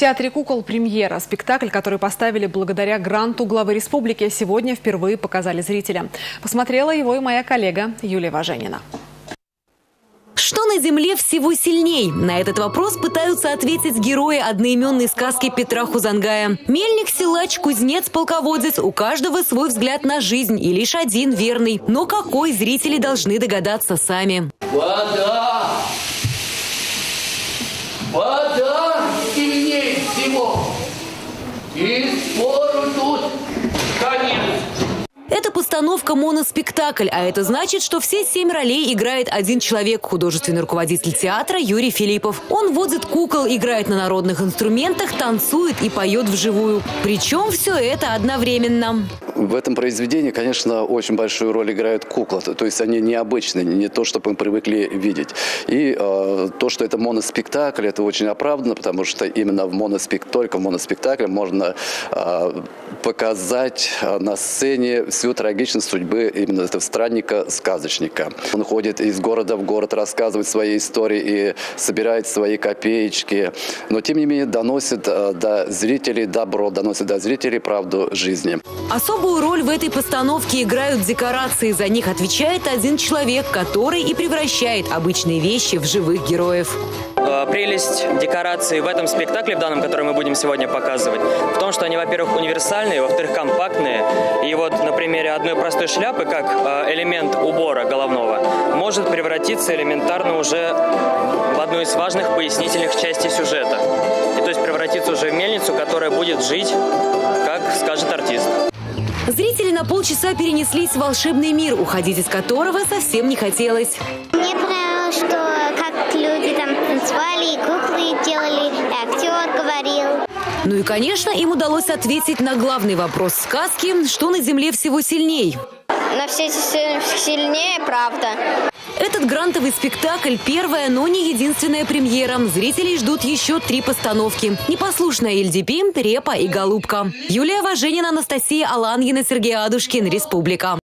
театре «Кукол» премьера. Спектакль, который поставили благодаря гранту главы республики, сегодня впервые показали зрителям. Посмотрела его и моя коллега Юлия Важенина. Что на Земле всего сильней? На этот вопрос пытаются ответить герои одноименной сказки Петра Хузангая. Мельник, силач, кузнец, полководец – у каждого свой взгляд на жизнь и лишь один верный. Но какой зрители должны догадаться сами. Вода! e foram Это постановка моноспектакль, а это значит, что все семь ролей играет один человек – художественный руководитель театра Юрий Филиппов. Он водит кукол, играет на народных инструментах, танцует и поет вживую. Причем все это одновременно. В этом произведении, конечно, очень большую роль играют куклы. То есть они необычные, не то, что мы привыкли видеть. И э, то, что это моноспектакль, это очень оправданно, потому что именно в моноспек... только в моноспектакле можно э, показать э, на сцене всю трагичность судьбы именно этого странника-сказочника. Он ходит из города в город, рассказывает свои истории и собирает свои копеечки, но тем не менее доносит э, до зрителей добро, доносит до зрителей правду жизни. Особую роль в этой постановке играют декорации. За них отвечает один человек, который и превращает обычные вещи в живых героев. Э, прелесть декораций в этом спектакле, в данном, который мы будем сегодня показывать, в том, что они, во-первых, универсальные, во-вторых, компактные. И вот на примере одной простой шляпы, как э, элемент убора головного, может превратиться элементарно уже в одну из важных пояснительных частей сюжета. И то есть превратиться уже в мельницу, которая будет жить, как скажет артист. Зрители на полчаса перенеслись в волшебный мир, уходить из которого совсем не хотелось. Мне понравилось, что люди там танцевали, и куклы делали, и актер говорил. Ну и, конечно, им удалось ответить на главный вопрос сказки, что на Земле всего сильней. На все сильнее правда. Этот грантовый спектакль – первая, но не единственная премьера. Зрителей ждут еще три постановки. «Непослушная Ильдипи», «Репа» и «Голубка». Юлия Важенина, Анастасия Аланьина, Сергей Адушкин. Республика.